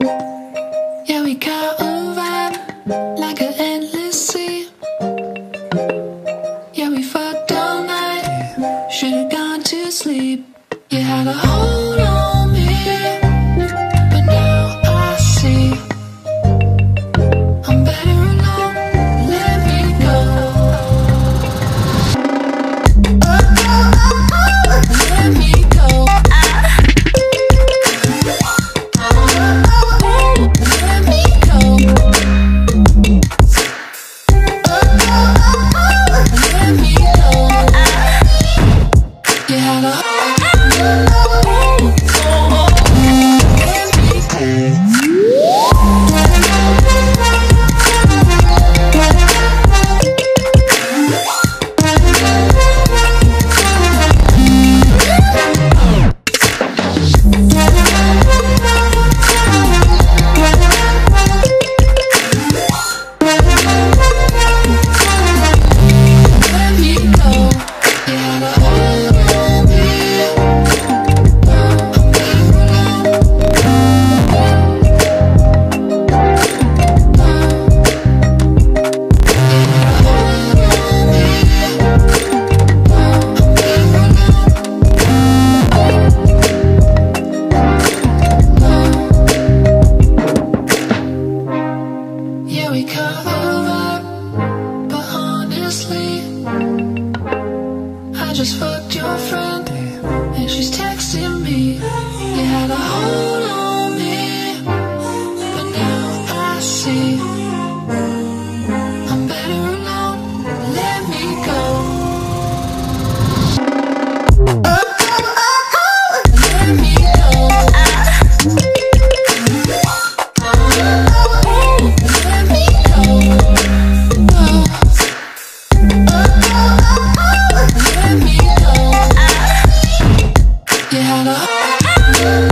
Yeah, we got a vibe like an endless sea. Yeah, we fucked all night. Should've gone to sleep. You had a hold on I just fucked your friend, and she's texting me. You had a hold on me, but now I see Thank you.